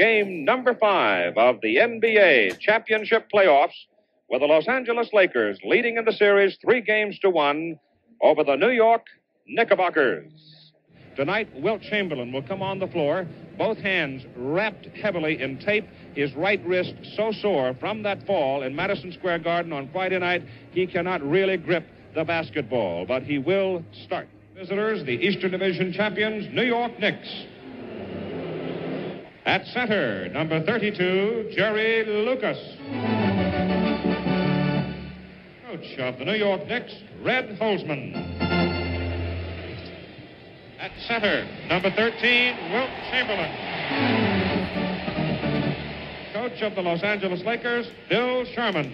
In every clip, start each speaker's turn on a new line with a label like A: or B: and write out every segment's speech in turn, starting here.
A: game number five of the NBA championship playoffs with the Los Angeles Lakers leading in the series three games to one over the New York Knickerbockers. Tonight, Wilt Chamberlain will come on the floor, both hands wrapped heavily in tape, his right wrist so sore from that fall in Madison Square Garden on Friday night, he cannot really grip the basketball, but he will start. Visitors, the Eastern Division champions, New York Knicks. At center, number 32, Jerry Lucas. Coach of the New York Knicks, Red Holzman. At center, number 13, Wilt Chamberlain. Coach of the Los Angeles Lakers, Bill Sharman.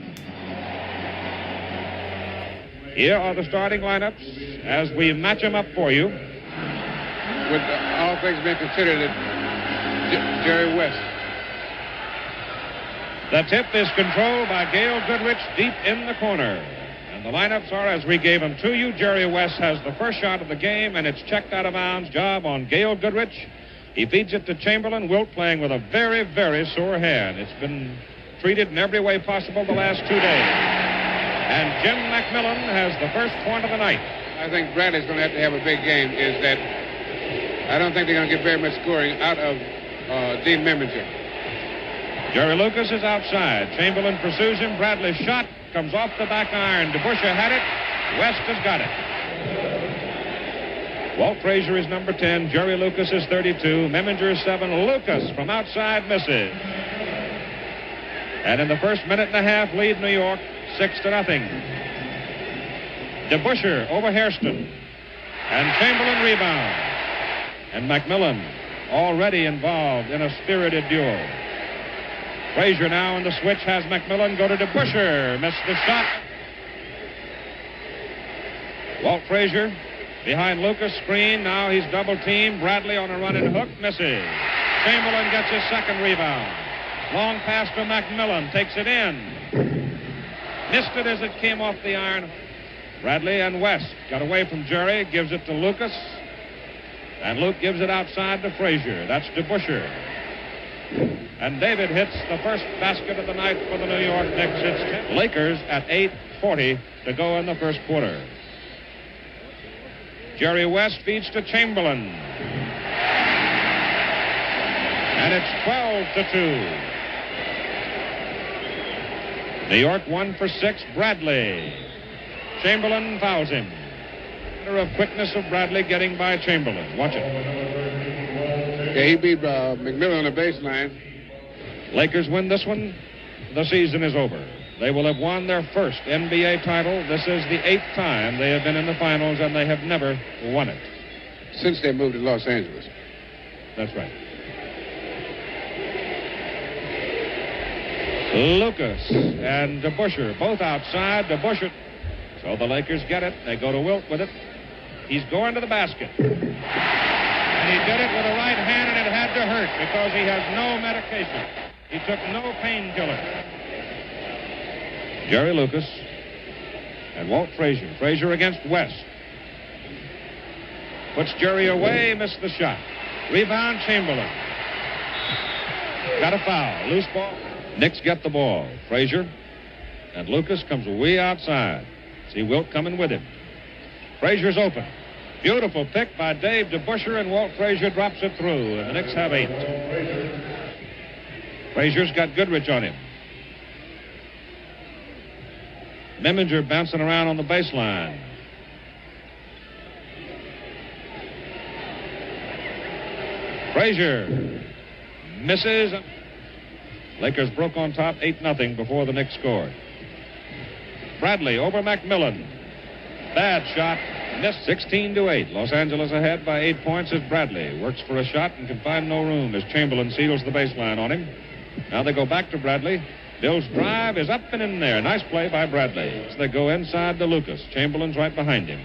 A: Here are the starting lineups as we match them up for you.
B: With all things being considered, Jerry West.
A: The tip is controlled by Gail Goodrich deep in the corner. And the lineups are as we gave them to you. Jerry West has the first shot of the game, and it's checked out of bounds. Job on Gail Goodrich. He feeds it to Chamberlain. Wilt playing with a very, very sore hand. It's been treated in every way possible the last two days. And Jim McMillan has the first point of the night.
B: I think Bradley's going to have to have a big game. Is that I don't think they're going to get very much scoring out of uh, Dean Meminger.
A: Jerry Lucas is outside. Chamberlain pursues him. Bradley shot comes off the back iron. DeBusschere had it. West has got it. Walt Frazier is number 10. Jerry Lucas is 32. Meminger is 7. Lucas from outside misses. And in the first minute and a half, lead New York six to nothing. DeBusschere over Hairston. And Chamberlain rebound. And McMillan already involved in a spirited duel. Frazier now in the switch has McMillan go to DeBusschere. Missed the shot. Walt Frazier behind Lucas screen. Now he's double teamed. Bradley on a running hook. Misses. Chamberlain gets his second rebound. Long pass to McMillan. Takes it in. Missed it as it came off the iron. Bradley and West got away from Jerry, gives it to Lucas. And Luke gives it outside to Frazier. That's DeBusschere. And David hits the first basket of the night for the New York Knicks. It's 10. Lakers at 8.40 to go in the first quarter. Jerry West feeds to Chamberlain. And it's 12 to 2. New York one for six. Bradley. Chamberlain fouls him. Of quickness of Bradley getting by Chamberlain. Watch it.
B: Yeah, he beat uh, McMillan on the baseline.
A: Lakers win this one. The season is over. They will have won their first NBA title. This is the eighth time they have been in the finals, and they have never won it.
B: Since they moved to Los Angeles.
A: That's right. Lucas and DeBusschere both outside. DeBusschere. So the Lakers get it. They go to Wilt with it. He's going to the basket. And he did it with a right hand, and it had to hurt because he has no medication. He took no painkiller. Jerry Lucas and Walt Frazier. Frazier against West. Puts Jerry away, missed the shot. Rebound, Chamberlain. Got a foul. Loose ball. Knicks get the ball. Frazier and Lucas comes way outside. See Wilt coming with him. Frazier's open. Beautiful pick by Dave DeBusschere, and Walt Frazier drops it through, and the Knicks have eight. Frazier's got Goodrich on him. Meminger bouncing around on the baseline. Frazier misses. Lakers broke on top 8 0 before the Knicks scored. Bradley over McMillan. Bad shot. Missed 16 to 8. Los Angeles ahead by 8 points as Bradley works for a shot and can find no room as Chamberlain seals the baseline on him. Now they go back to Bradley. Bill's drive is up and in there. Nice play by Bradley. So they go inside to Lucas. Chamberlain's right behind him.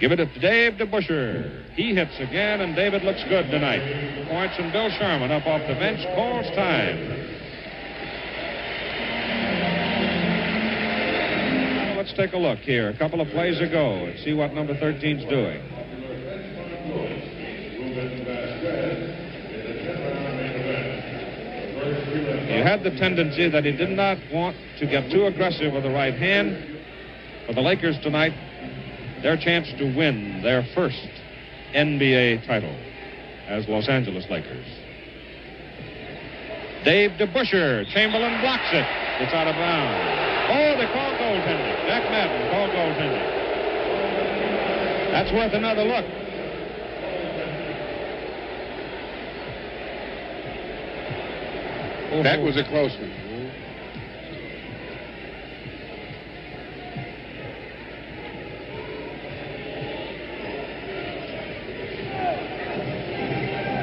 A: Give it to Dave DeBusschere. He hits again, and David looks good tonight. Points and Bill Sharman up off the bench calls time. Let's take a look here. A couple of plays ago and see what number 13's doing. He had the tendency that he did not want to get too aggressive with the right hand. For the Lakers tonight, their chance to win their first NBA title as Los Angeles Lakers. Dave DeBusschere. Chamberlain blocks it. It's out of bounds. Oh, they call goaltending. Jack Madden called goaltending. That's worth another look.
B: That was a close one.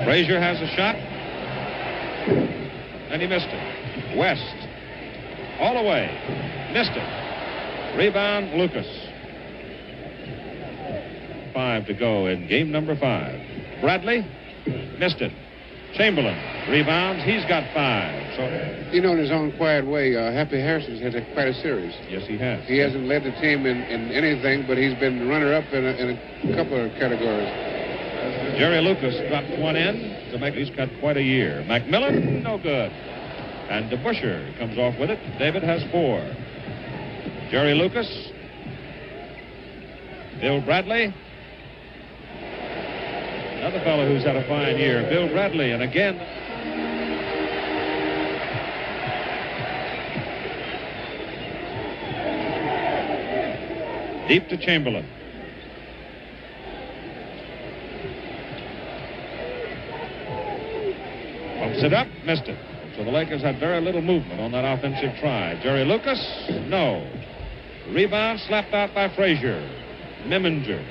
A: Frazier has a shot. And he missed it. West. All the way. Missed it. Rebound, Lucas. Five to go in game number five. Bradley missed it. Chamberlain rebounds. He's got five. So
B: You know, in his own quiet way, uh, Happy Hairston's had a, quite a series.
A: yes, he has.
B: He hasn't led the team in, in anything, but he's been runner-up in a, in a couple of categories.
A: Jerry Lucas dropped one in to make he's got quite a year. McMillan, no good. And DeBusschere comes off with it. David has four. Jerry Lucas. Bill Bradley. Another fellow who's had a fine year. Bill Bradley. And again, deep to Chamberlain. Pumps it up, missed it. So the Lakers had very little movement on that offensive try. Jerry Lucas, no. Rebound slapped out by Frazier. Meminger.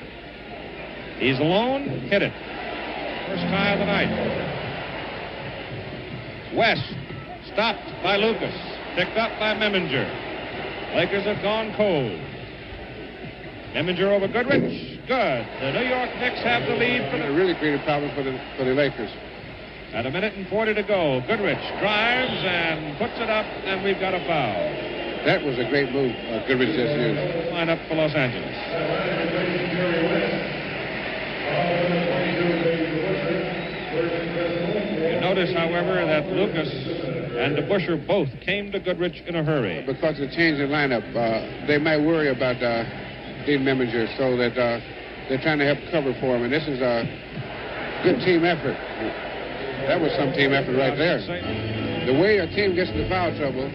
A: He's alone, hit it. First tie of the night. West, stopped by Lucas. Picked up by Meminger. Lakers have gone cold. Meminger over Goodrich. Good. The New York Knicks have the lead for the
B: It really created a problem for the for the Lakers.
A: at a minute and 40 to go. Goodrich drives and puts it up, and we've got a foul.
B: That was a great move uh, Goodrich just used.
A: Line up for Los Angeles. You notice, however, that Lucas and DeBusschere both came to Goodrich in a hurry.
B: Because of the change in lineup, uh, they might worry about uh, Dean Meminger, so that uh, they're trying to help cover for him. And this is a good team effort. That was some team effort right there. The way a team gets into foul trouble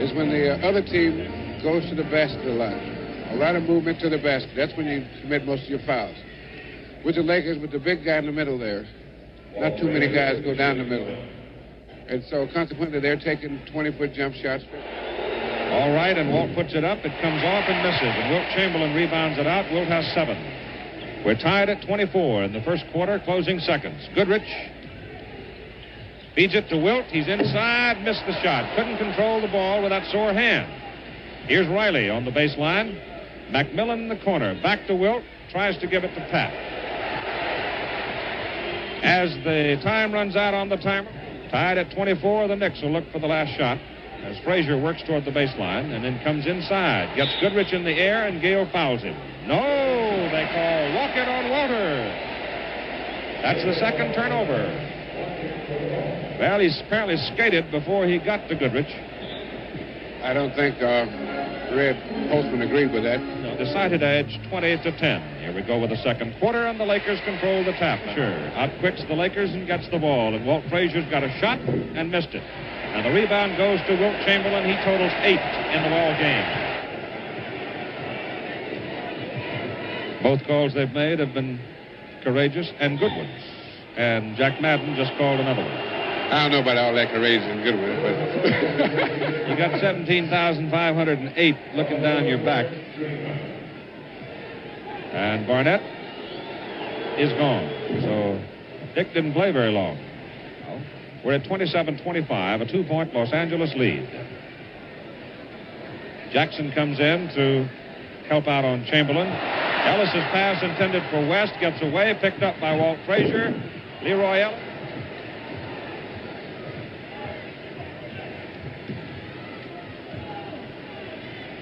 B: is when the uh, other team goes to the basket a lot. A lot of movement to the basket. That's when you commit most of your fouls. With the Lakers, with the big guy in the middle there, not too many guys go down the middle. And so consequently, they're taking 20-foot jump shots.
A: All right, and Walt puts it up. It comes off and misses. And Wilt Chamberlain rebounds it out. Wilt has seven. We're tied at 24 in the first quarter, closing seconds. Goodrich feeds it to Wilt. He's inside, missed the shot. Couldn't control the ball with that sore hand. Here's Riley on the baseline. McMillan in the corner. Back to Wilt. Tries to give it to Pat. As the time runs out on the timer, tied at 24, the Knicks will look for the last shot as Frazier works toward the baseline and then comes inside. Gets Goodrich in the air and Gail fouls him. No, they call walk it on Walter. That's the second turnover. Well, he's apparently skated before he got to Goodrich.
B: I don't think uh, Red Holzman agreed with that.
A: No, decided edge 20 to 10. Here we go with the second quarter, and the Lakers control the tap. Sure. Out quicks the Lakers and gets the ball, and Walt Frazier's got a shot and missed it. And the rebound goes to Wilt Chamberlain. He totals eight in the ball game. Both calls they've made have been courageous and good ones. And Jack Madden just called another one.
B: I don't know about all that courageous and good with it, but
A: You got 17,508 looking down your back. And Barnett is gone. So Dick didn't play very long. We're at 27-25, a two-point Los Angeles lead. Jackson comes in to help out on Chamberlain. Ellis's pass intended for West gets away, picked up by Walt Frazier. Leroy Ellis.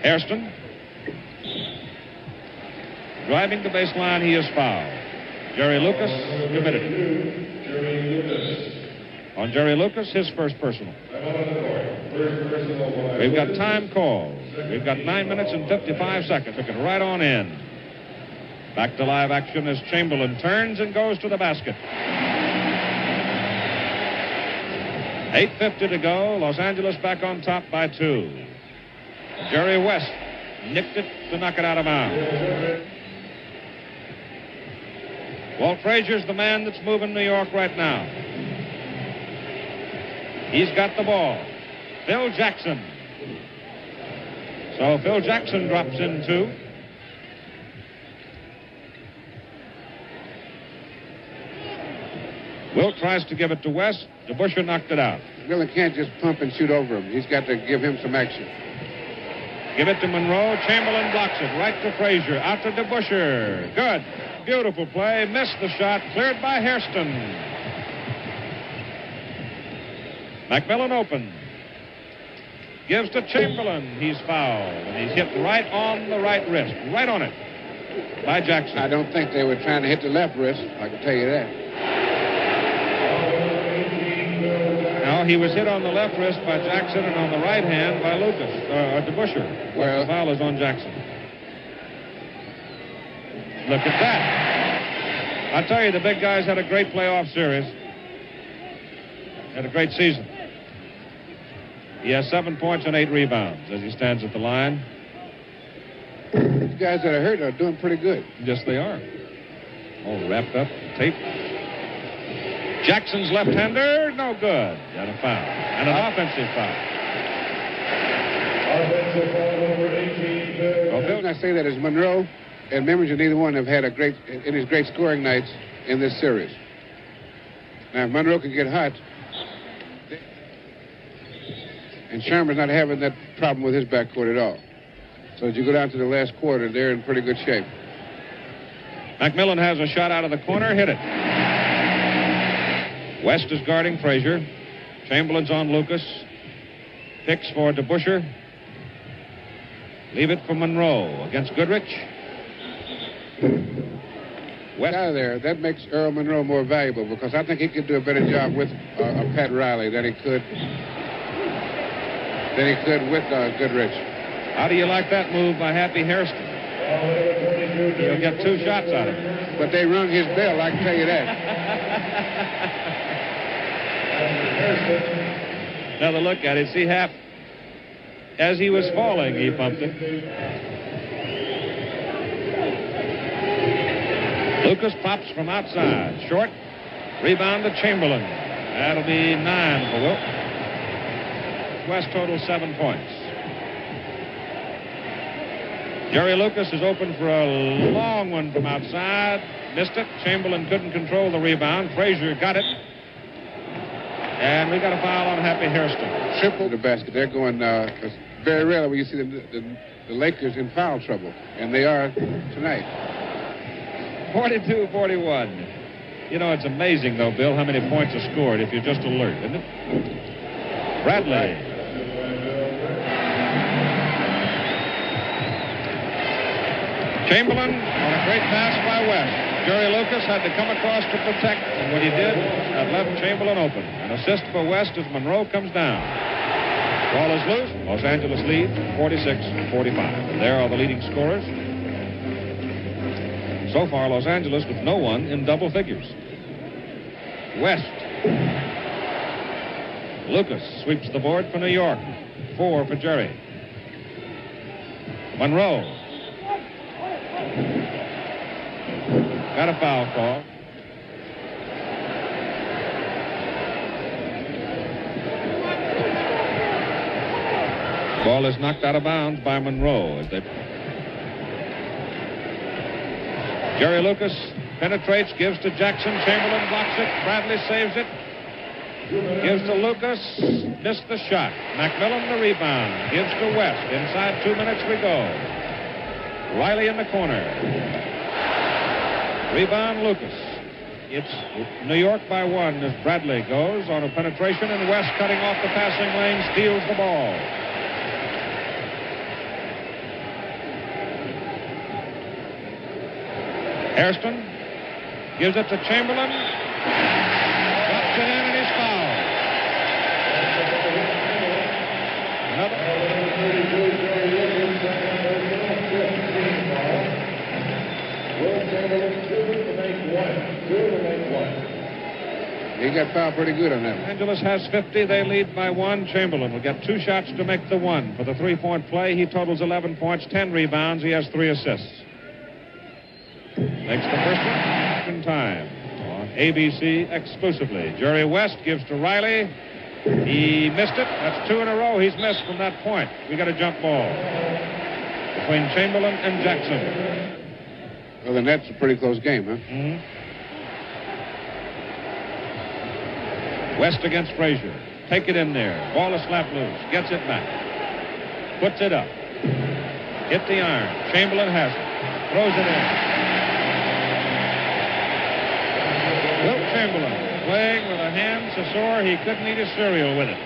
A: Hairston. Driving the baseline, he is fouled. Jerry Lucas committed it. On Jerry Lucas, his first personal. We've got time called. We've got 9 minutes and 55 seconds. Took it right on in. Back to live action as Chamberlain turns and goes to the basket. 8.50 to go. Los Angeles back on top by two. Jerry West nicked it to knock it out of bounds. Walt Frazier's the man that's moving New York right now. He's got the ball. Phil Jackson. So Phil Jackson drops in two. Wilt tries to give it to West. DeBusschere knocked it out.
B: Miller can't just pump and shoot over him. He's got to give him some action.
A: Give it to Monroe. Chamberlain blocks it. Right to Frazier. Out to DeBusschere. Good. Beautiful play. Missed the shot. Cleared by Hairston. McMillan open. Gives to Chamberlain. He's fouled. And he's hit right on the right wrist. Right on it. By Jackson.
B: I don't think they were trying to hit the left wrist. I can tell you that.
A: He was hit on the left wrist by Jackson and on the right hand by Lucas, uh, or DeBusschere.
B: Well-
A: the foul is on Jackson. Look at that. I tell you, the big guys had a great playoff series. Had a great season. He has seven points and eight rebounds as he stands at the line.
B: These guys that are hurt are doing pretty good.
A: Yes, they are. All wrapped up, tape. Jackson's left-hander, no good. Got a foul. And an offensive foul.
C: Offensive foul number 18. Bill.
A: Well, Bill,
B: reason I say that is Monroe and Meminger, neither one have had a great in his great scoring nights in this series. Now, if Monroe can get hot, and Sharman's not having that problem with his backcourt at all. So as you go down to the last quarter, they're in pretty good shape.
A: McMillan has a shot out of the corner, hit it. West is guarding Frazier. Chamberlain's on Lucas. Picks for DeBusschere. Leave it for Monroe against Goodrich. West
B: Out of there, that makes Earl Monroe more valuable because I think he could do a better job with uh, uh, Pat Riley than he could than he could with uh, Goodrich.
A: How do you like that move by Happy Hairston? He'll get two shots out of it.
B: But they rung his bell, I can tell you that.
A: Another look at it. See, Hap, as he was falling, he pumped it. Lucas pops from outside. Short. Rebound to Chamberlain. That'll be nine for Wilt. West total seven points. Jerry Lucas is open for a long one from outside. Missed it. Chamberlain couldn't control the rebound. Frazier got it. And we got a foul on Happy Hairston.
B: triple the basket. They're going uh, very rarely when you see the, the, the Lakers in foul trouble, and they are tonight.
A: 42-41. You know, it's amazing, though, Bill, how many points are scored if you're just alert, isn't it? Bradley. Chamberlain on a great pass by West. Jerry Lucas had to come across to protect, and when he did, that left Chamberlain open. An assist for West as Monroe comes down. Ball is loose. Los Angeles lead 46-45. And there are the leading scorers. So far, Los Angeles with no one in double figures. West. Lucas sweeps the board for New York. Four for Jerry. Monroe. Got a foul call. Ball is knocked out of bounds by Monroe as they Jerry Lucas penetrates, gives to Jackson. Chamberlain blocks it. Bradley saves it. Gives to Lucas. Missed the shot. McMillan the rebound. Gives to West. Inside two minutes we go. Riley in the corner. Rebound Lucas. It's New York by one as Bradley goes on a penetration and West cutting off the passing lane steals the ball. Hairston gives it to Chamberlain. Drops it in and he's fouled.
B: He got fouled pretty good on that one.
A: Angeles has 50. They lead by one. Chamberlain will get two shots to make the one. For the three-point play, he totals 11 points, 10 rebounds. He has three assists. Makes the first one in time on ABC exclusively. Jerry West gives to Riley. He missed it. That's two in a row he's missed from that point. We got a jump ball between Chamberlain and Jackson.
B: Well, then that's a pretty close game, huh?
A: Mhm. West against Frazier. Take it in there. Ball is slapped loose. Gets it back. Puts it up. Hit the iron. Chamberlain has it. Throws it in. Wilt Chamberlain playing with a hand so sore he couldn't eat his cereal with it.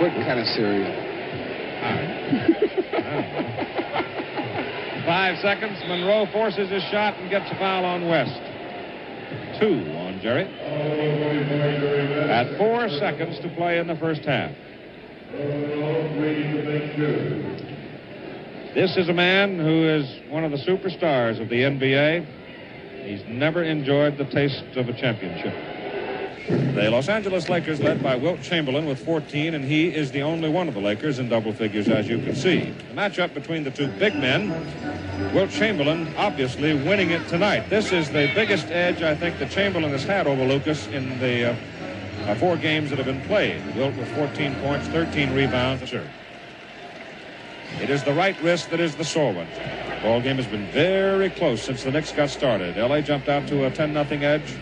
B: What kind of cereal?
A: Five seconds. Monroe forces his shot and gets a foul on West. Two on Jerry. At four seconds to play in the first half. This is a man who is one of the superstars of the NBA. He's never enjoyed the taste of a championship. The Los Angeles Lakers led by Wilt Chamberlain with 14, and he is the only one of the Lakers in double figures, as you can see. The matchup between the two big men, Wilt Chamberlain obviously winning it tonight. This is the biggest edge I think the Chamberlain has had over Lucas in the uh, uh, four games that have been played. Wilt with 14 points, 13 rebounds. Sure. It is the right wrist that is the sore one. Ball game has been very close since the Knicks got started. LA jumped out to a 10 0 edge.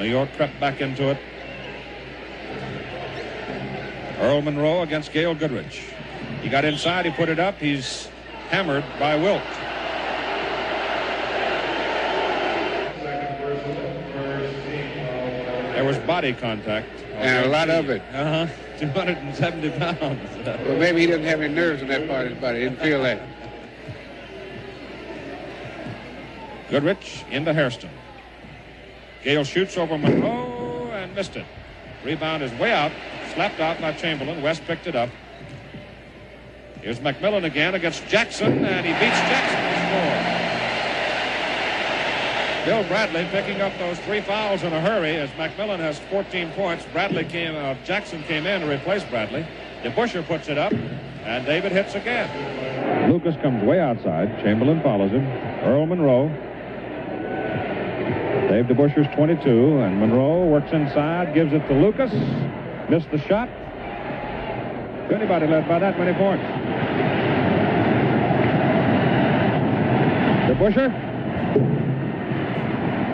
A: New York crept back into it. Earl Monroe against Gail Goodrich. He got inside, he put it up. He's hammered by Wilt. There was body contact.
B: And a lot of it.
A: Uh huh. 270 pounds.
B: Well, maybe he doesn't have any nerves in that part of his body. He didn't feel that.
A: Goodrich into Hairston. Gail shoots over Monroe and missed it. Rebound is way out. Slapped out by Chamberlain. West picked it up. Here's McMillan again against Jackson, and he beats Jackson to score. Bill Bradley picking up those three fouls in a hurry as McMillan has 14 points. Bradley came, uh, Jackson came in to replace Bradley. DeBusschere puts it up, and David hits again. Lucas comes way outside. Chamberlain follows him. Earl Monroe. Dave DeBusschere's 22, and Monroe works inside, gives it to Lucas. Missed the shot. Anybody led by that many points? DeBusschere.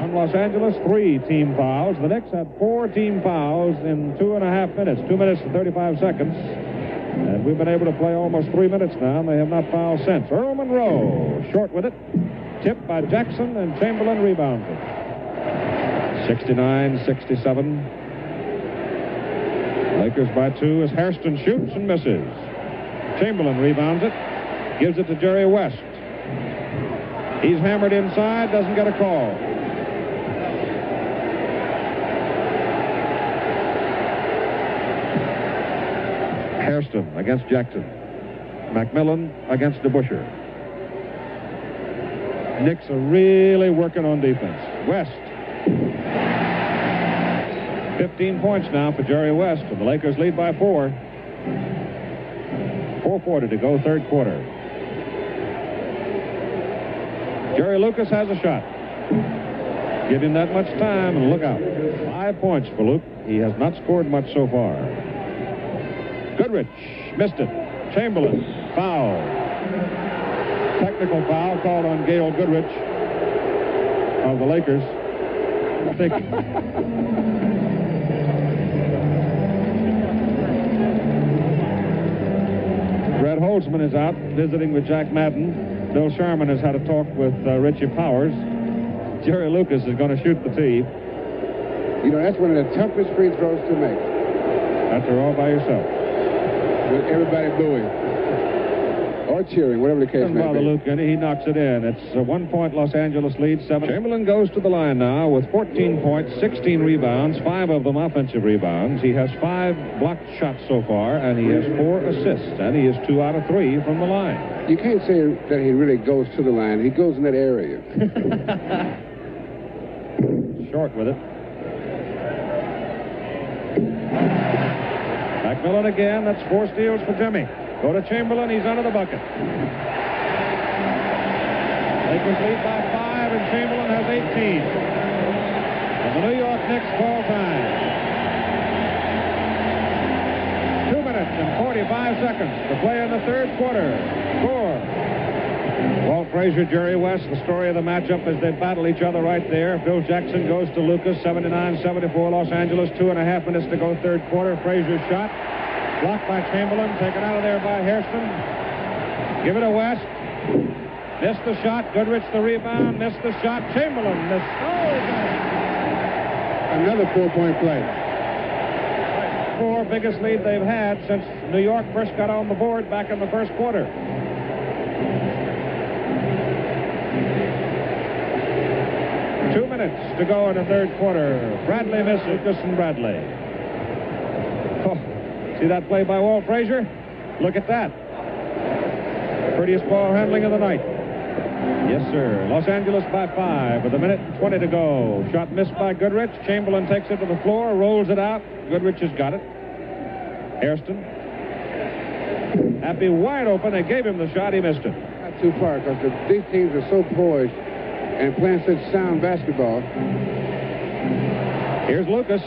A: On Los Angeles, three team fouls. The Knicks had four team fouls in two and a half minutes, two minutes and 35 seconds. And we've been able to play almost three minutes now, and they have not fouled since. Earl Monroe, short with it. Tipped by Jackson, and Chamberlain rebounded. 69-67. Lakers by two as Hairston shoots and misses. Chamberlain rebounds it, gives it to Jerry West. He's hammered inside, doesn't get a call. Hairston against Jackson. McMillan against DeBusschere. Knicks are really working on defense. West 15 points now for Jerry West, and the Lakers lead by four. 4.40 to go, third quarter. Jerry Lucas has a shot. Give him that much time and look out. Five points for Luke. He has not scored much so far. Goodrich missed it. Chamberlain foul. Technical foul called on Gail Goodrich of the Lakers. I think Red Holzman is out visiting with Jack Madden. Bill Sharman has had a talk with uh, Richie Powers. Jerry Lucas is going to shoot the tee.
B: You know, that's one of the toughest free throws to make
A: After all by yourself.
B: with everybody booing cheering, whatever the case
A: Doesn't
B: may
A: bother
B: be.
A: Luke any. He knocks it in. It's a one-point Los Angeles lead, seven. Chamberlain goes to the line now with 14 points, 16 rebounds, five of them offensive rebounds. He has five blocked shots so far, and he has four assists, and he is two out of three from the line.
B: You can't say that he really goes to the line. He goes in that area.
A: Short with it. McMillan again. That's four steals for Jimmy. Go to Chamberlain. He's under the bucket. Lakers lead by five, and Chamberlain has 18. And the New York Knicks call time. Two minutes and 45 seconds to play in the third quarter. Score. Walt Frazier, Jerry West, the story of the matchup as they battle each other right there. Phil Jackson goes to Lucas, 79-74 Los Angeles, two and a half minutes to go third quarter. Frazier's shot, blocked by Chamberlain, taken out of there by Hairston. Give it to West. Missed the shot. Goodrich the rebound. Missed the shot. Chamberlain missed. Oh, he.
B: Another four-point play.
A: Four biggest lead they've had since New York first got on the board back in the first quarter. Two minutes to go in the third quarter. Bradley misses. Gusson Bradley. See that play by Walt Frazier? Look at that. Prettiest ball handling of the night. Yes, sir. Los Angeles by five with a minute and 20 to go. Shot missed by Goodrich. Chamberlain takes it to the floor, rolls it out. Goodrich has got it. Hairston. Happy wide open. They gave him the shot. He missed it.
B: Not too far because the, these teams are so poised and playing such sound basketball.
A: Here's Lucas.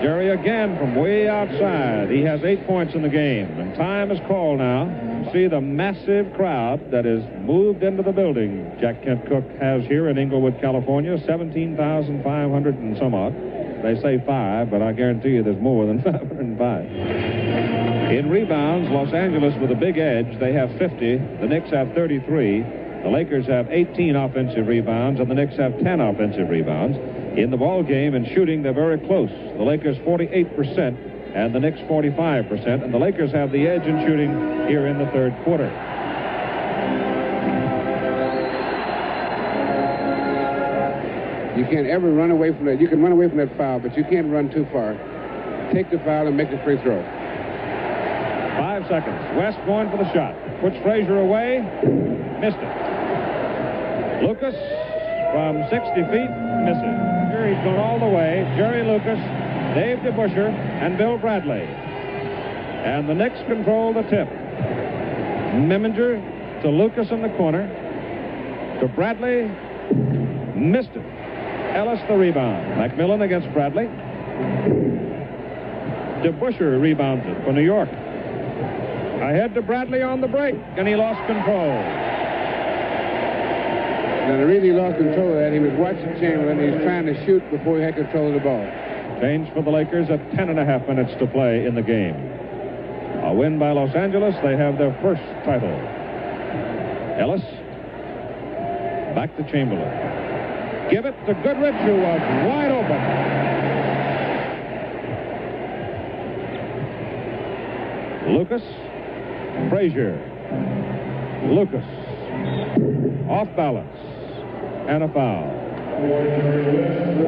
A: Jerry again from way outside. He has eight points in the game. And time is called now. See the massive crowd that has moved into the building Jack Kent Cooke has here in Inglewood, California. 17,500 and some odd. They say five, but I guarantee you there's more than 505. In rebounds, Los Angeles with a big edge. They have 50. The Knicks have 33. The Lakers have 18 offensive rebounds, and the Knicks have 10 offensive rebounds. In the ball game and shooting, they're very close. The Lakers 48%, and the Knicks 45%, and the Lakers have the edge in shooting here in the third quarter.
B: You can't ever run away from that. You can run away from that foul, but you can't run too far. Take the foul and make the free throw.
A: Five seconds. West going for the shot. Puts Frazier away. Missed it. Lucas from 60 feet misses. Here he's gone all the way. Jerry Lucas, Dave DeBusschere, and Bill Bradley. And the Knicks control the tip. Meminger to Lucas in the corner. To Bradley. Missed it. Ellis the rebound. McMillan against Bradley. DeBusschere rebounds it for New York. Ahead to Bradley on the break, and he lost control.
B: The reason lost control of that, he was watching Chamberlain. He was trying to shoot before he had control of the ball.
A: Change for the Lakers at 10 and a half minutes to play in the game. A win by Los Angeles. They have their first title. Ellis. Back to Chamberlain. Give it to Goodrich, who was wide open. Lucas. Frazier. Lucas. Off balance. And a foul.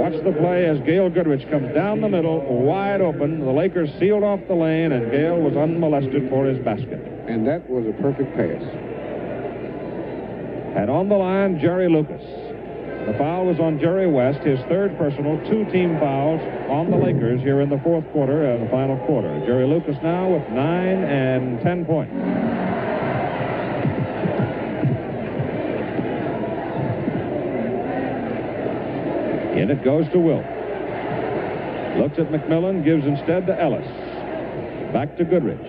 A: Watch the play as Gail Goodrich comes down the middle, wide open. The Lakers sealed off the lane, and Gail was unmolested for his basket.
B: And that was a perfect pass.
A: And on the line, Jerry Lucas. The foul was on Jerry West, his third personal, two team fouls on the Lakers here in the fourth quarter and the final quarter. Jerry Lucas now with nine and ten points. In it goes to Wilt. Looks at McMillan, gives instead to Ellis. Back to Goodrich.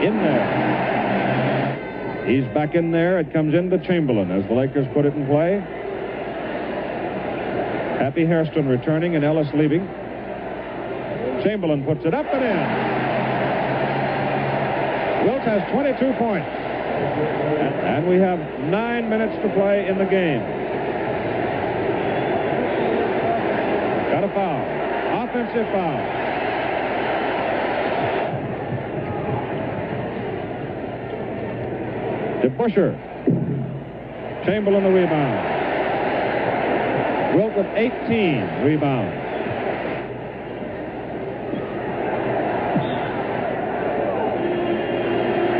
A: In there. He's back in there. It comes into Chamberlain as the Lakers put it in play. Happy Hairston returning and Ellis leaving. Chamberlain puts it up and in. Wilt has 22 points. And, and we have nine minutes to play in the game. Got a foul. Offensive foul. DeBusschere. Chamberlain the rebound. Wilt with 18 rebounds.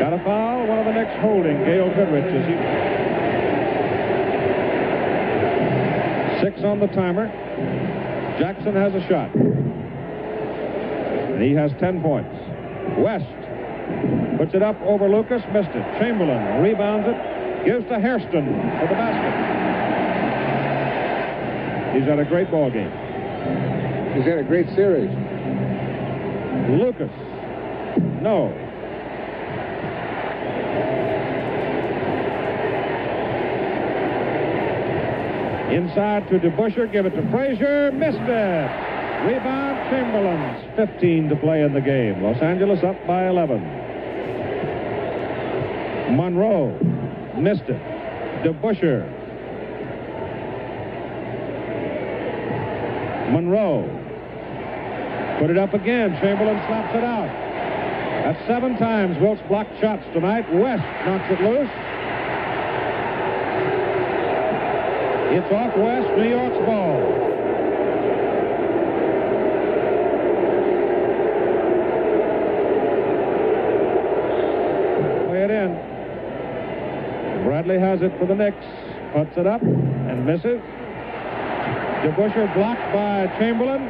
A: Got a foul. One of the next holding Gail Goodrich as he. Six on the timer. Jackson has a shot. And he has 10 points. West puts it up over Lucas, missed it. Chamberlain rebounds it, gives to Hairston for the basket. He's had a great ball game.
B: He's had a great series.
A: Lucas. No. Inside to DeBusschere. Give it to Frazier. Missed it. Rebound Chamberlain's 15 to play in the game. Los Angeles up by 11. Monroe. Missed it. DeBusschere. Monroe. Put it up again. Chamberlain slaps it out. That's seven times Wilt's blocked shots tonight. West knocks it loose. It's off West, New York's ball. Play it in. Bradley has it for the Knicks. Puts it up and misses. DeBusschere blocked by Chamberlain.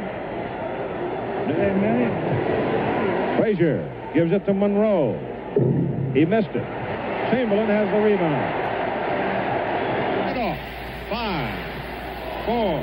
A: Frazier gives it to Monroe. He missed it. Chamberlain has the rebound. Five, four,